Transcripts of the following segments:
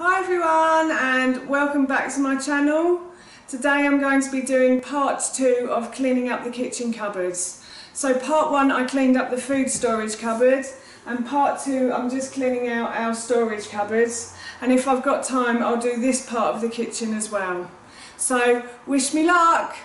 Hi everyone and welcome back to my channel. Today I'm going to be doing part two of cleaning up the kitchen cupboards. So part one I cleaned up the food storage cupboard and part two I'm just cleaning out our storage cupboards and if I've got time I'll do this part of the kitchen as well. So wish me luck!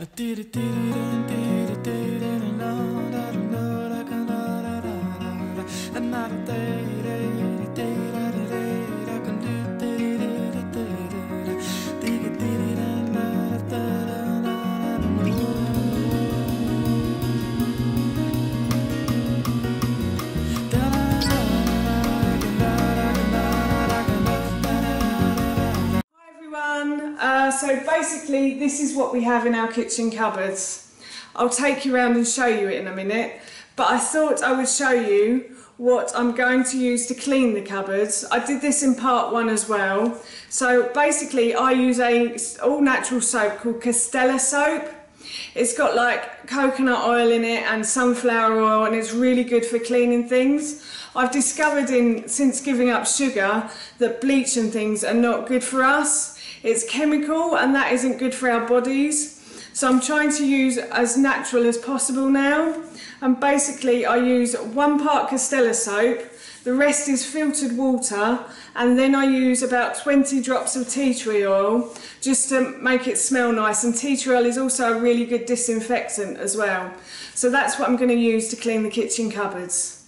Hi so basically this is what we have in our kitchen cupboards. I'll take you around and show you it in a minute, but I thought I would show you what I'm going to use to clean the cupboards. I did this in part one as well. So basically I use a all natural soap called Castella soap. It's got like coconut oil in it and sunflower oil and it's really good for cleaning things. I've discovered in since giving up sugar that bleach and things are not good for us. It's chemical and that isn't good for our bodies. So I'm trying to use as natural as possible now. And basically I use one part Castella soap, the rest is filtered water, and then I use about 20 drops of tea tree oil just to make it smell nice. And tea tree oil is also a really good disinfectant as well. So that's what I'm going to use to clean the kitchen cupboards.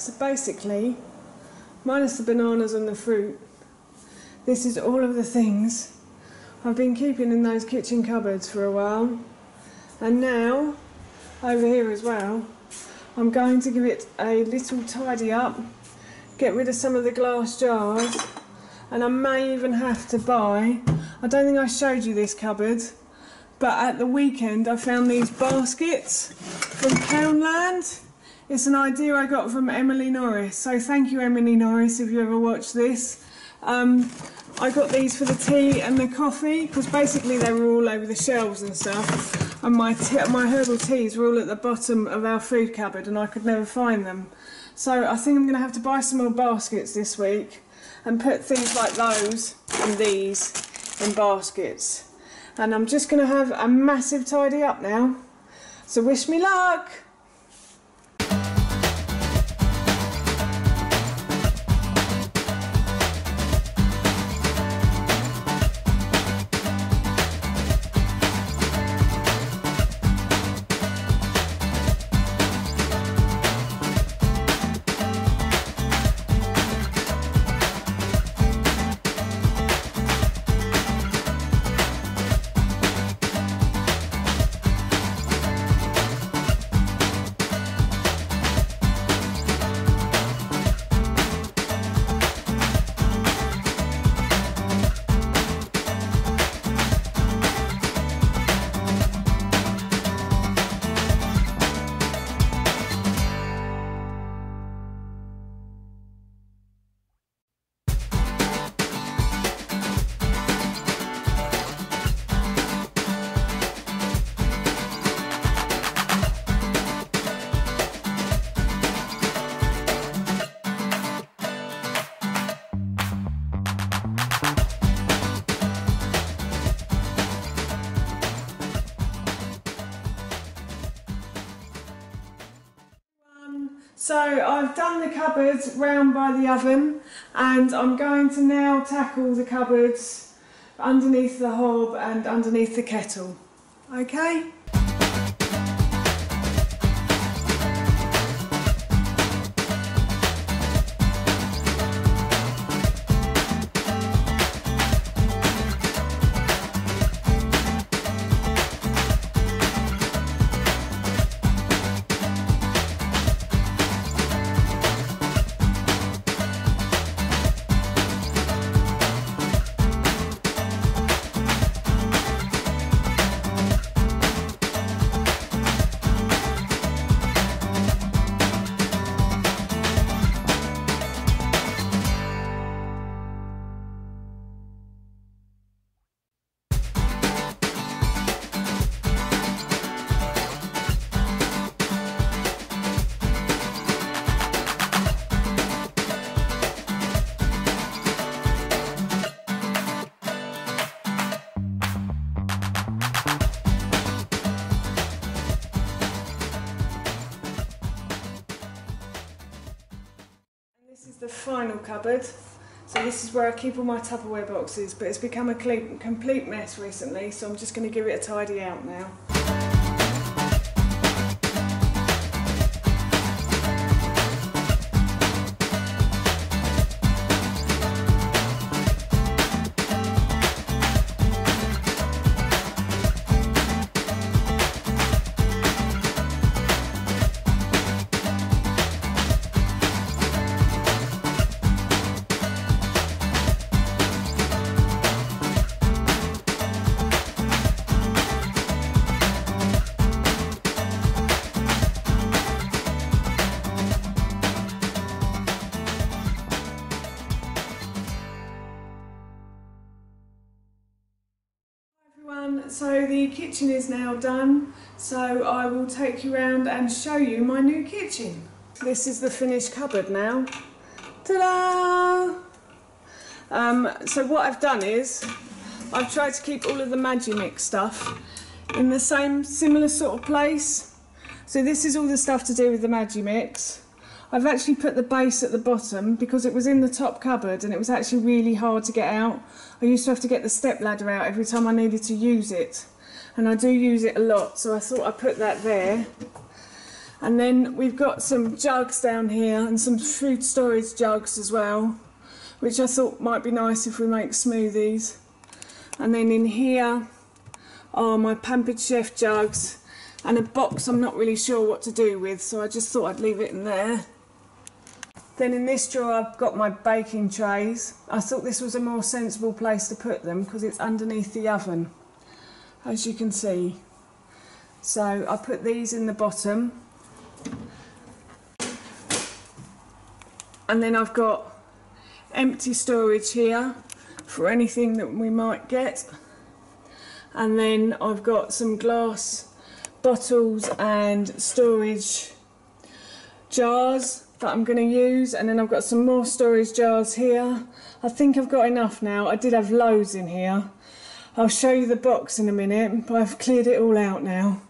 So basically, minus the bananas and the fruit, this is all of the things I've been keeping in those kitchen cupboards for a while. And now, over here as well, I'm going to give it a little tidy up, get rid of some of the glass jars, and I may even have to buy, I don't think I showed you this cupboard, but at the weekend I found these baskets from Poundland. It's an idea I got from Emily Norris. So thank you, Emily Norris, if you ever watch this. Um, I got these for the tea and the coffee because basically they were all over the shelves and stuff. And my my herbal teas were all at the bottom of our food cupboard and I could never find them. So I think I'm going to have to buy some more baskets this week. and put things like those and these in baskets. And I'm just going to have a massive tidy up now. So wish me luck. So I've done the cupboards round by the oven and I'm going to now tackle the cupboards underneath the hob and underneath the kettle. Okay? Cupboard. So this is where I keep all my Tupperware boxes, but it's become a complete mess recently, so I'm just going to give it a tidy out now. So the kitchen is now done so I will take you around and show you my new kitchen. This is the finished cupboard now. Ta-da! Um, so what I've done is I've tried to keep all of the Magimix stuff in the same similar sort of place. So this is all the stuff to do with the Magimix. I've actually put the base at the bottom because it was in the top cupboard and it was actually really hard to get out. I used to have to get the step ladder out every time I needed to use it. And I do use it a lot, so I thought I'd put that there. And then we've got some jugs down here and some food storage jugs as well, which I thought might be nice if we make smoothies. And then in here are my Pampered Chef jugs and a box I'm not really sure what to do with, so I just thought I'd leave it in there. Then in this drawer I've got my baking trays. I thought this was a more sensible place to put them because it's underneath the oven, as you can see. So I put these in the bottom. And then I've got empty storage here for anything that we might get. And then I've got some glass bottles and storage jars that I'm going to use and then I've got some more storage jars here. I think I've got enough now. I did have loads in here. I'll show you the box in a minute but I've cleared it all out now.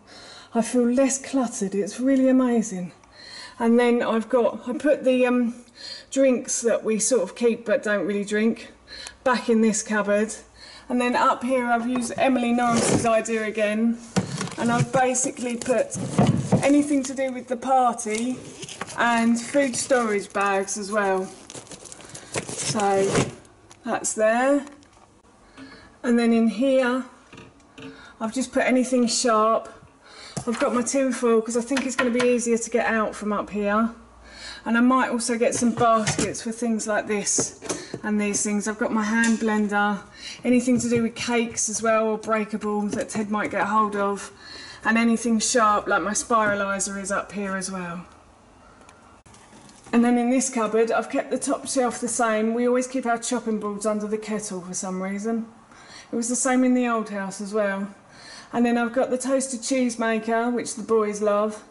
I feel less cluttered. It's really amazing. And then I've got, I put the um, drinks that we sort of keep but don't really drink back in this cupboard. And then up here I've used Emily Norris's idea again and I've basically put anything to do with the party and food storage bags as well. So that's there. And then in here I've just put anything sharp I've got my tin foil because I think it's going to be easier to get out from up here. And I might also get some baskets for things like this and these things. I've got my hand blender, anything to do with cakes as well or breakable that Ted might get hold of. And anything sharp like my spiralizer is up here as well. And then in this cupboard, I've kept the top shelf the same. We always keep our chopping boards under the kettle for some reason. It was the same in the old house as well. And then I've got the toasted cheese maker, which the boys love.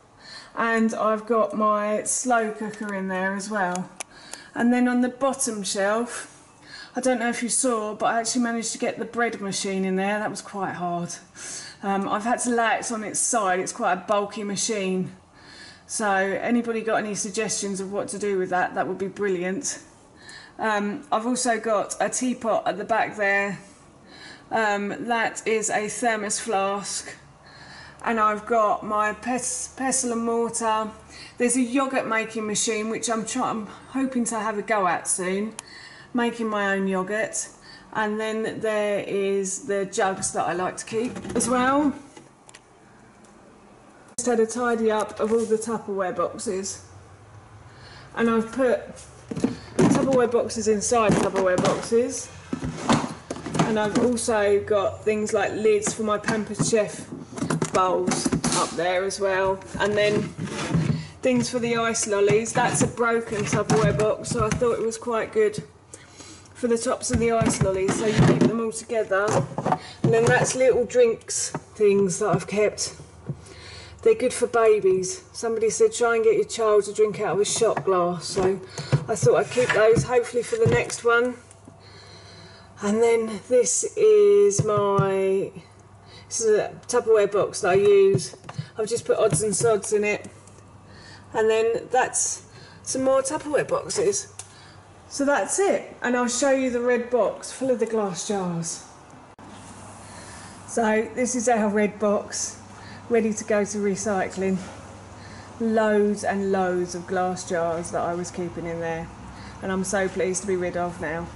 And I've got my slow cooker in there as well. And then on the bottom shelf, I don't know if you saw, but I actually managed to get the bread machine in there. That was quite hard. Um, I've had to lay it on its side. It's quite a bulky machine. So anybody got any suggestions of what to do with that, that would be brilliant. Um, I've also got a teapot at the back there um, that is a thermos flask and I've got my pestle and mortar. There's a yogurt making machine which I'm, I'm hoping to have a go at soon, making my own yogurt. And then there is the jugs that I like to keep as well. Just had a tidy up of all the Tupperware boxes. And I've put Tupperware boxes inside Tupperware boxes. And I've also got things like lids for my Pampered Chef bowls up there as well. And then things for the ice lollies. That's a broken Tupperware box so I thought it was quite good for the tops of the ice lollies. So you keep them all together. And then that's little drinks things that I've kept they're good for babies. Somebody said try and get your child to drink out of a shot glass. So I thought I'd keep those hopefully for the next one. And then this is my this is a Tupperware box that I use. I've just put odds and sods in it. And then that's some more Tupperware boxes. So that's it. And I'll show you the red box full of the glass jars. So this is our red box ready to go to recycling loads and loads of glass jars that I was keeping in there and I'm so pleased to be rid of now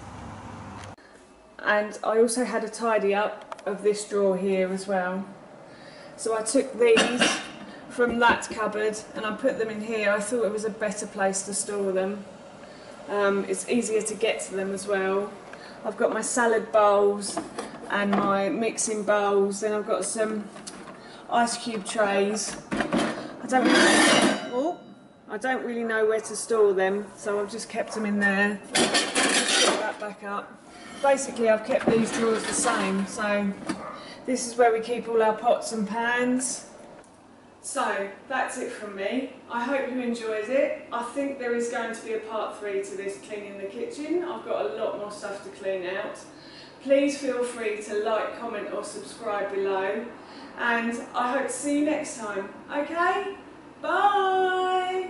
and I also had a tidy up of this drawer here as well. So I took these from that cupboard and I put them in here. I thought it was a better place to store them. Um, it's easier to get to them as well. I've got my salad bowls and my mixing bowls. Then I've got some ice cube trays. I don't really, oh, I don't really know where to store them, so I've just kept them in there. Just that back up. Basically I've kept these drawers the same so this is where we keep all our pots and pans. So that's it from me. I hope you enjoyed it. I think there is going to be a part three to this cleaning the kitchen. I've got a lot more stuff to clean out. Please feel free to like comment or subscribe below and I hope to see you next time okay? Bye